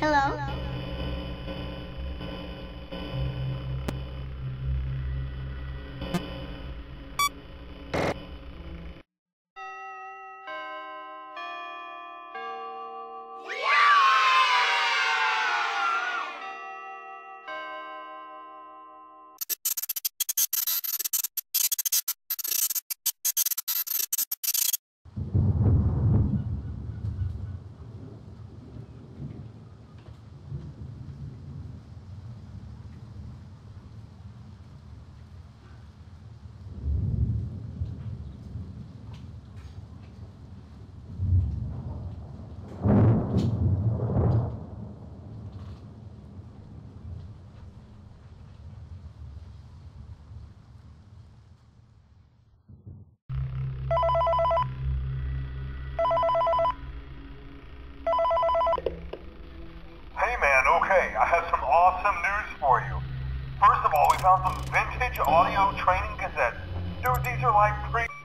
Hello? found some vintage audio training cassettes. Dude, these are like pre-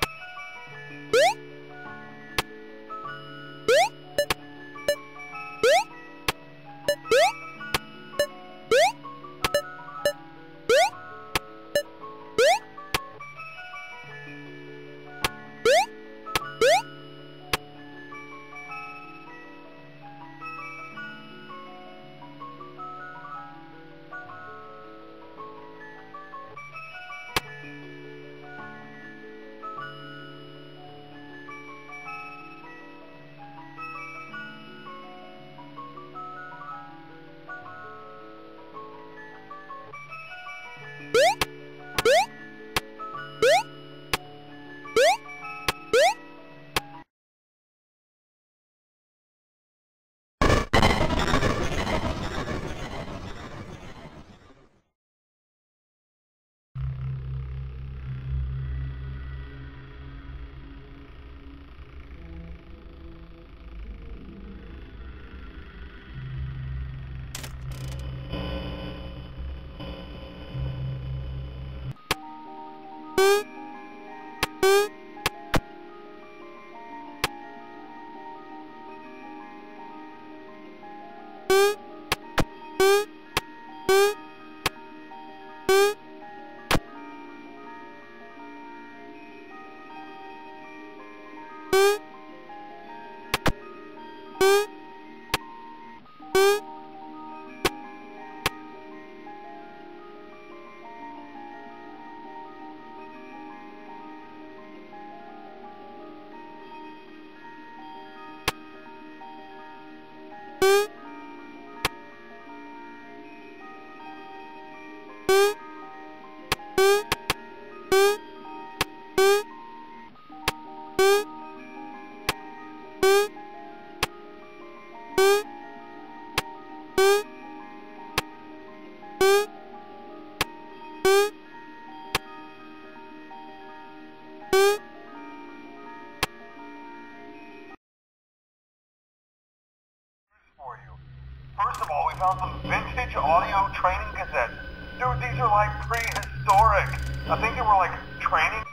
these are like prehistoric. I think they were like training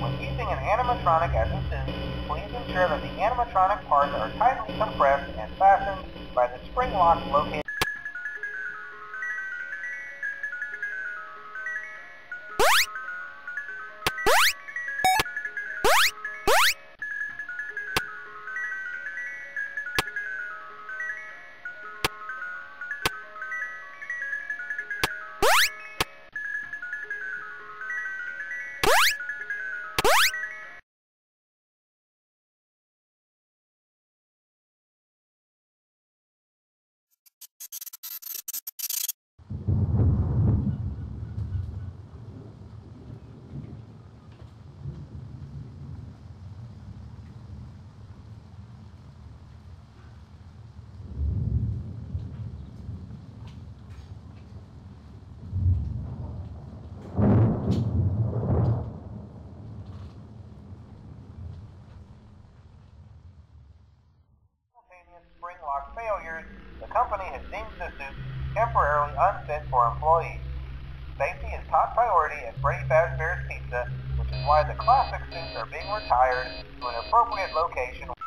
When using an animatronic as a suit, please ensure that the animatronic parts are tightly compressed and fastened by the spring lock located spring lock failures, the company has deemed the suit temporarily unfit for employees. Safety is top priority at Freddy Fazbear's Pizza, which is why the classic suits are being retired to an appropriate location.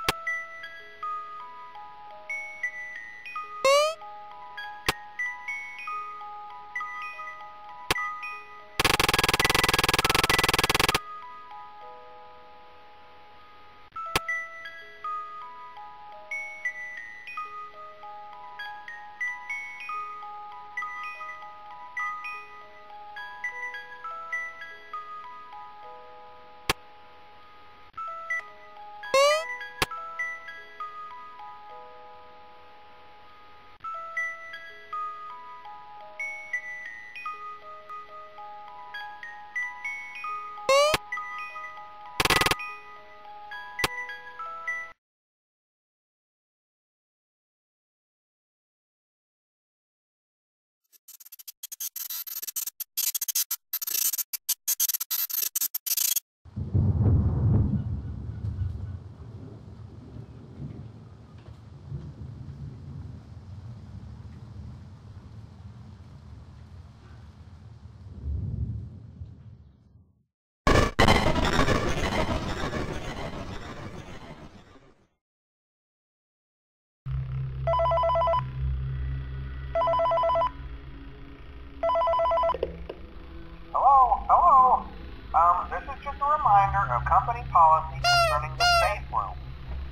Company policy concerning the safe room.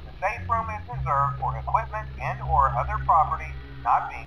The safe room is reserved for equipment and or other property not being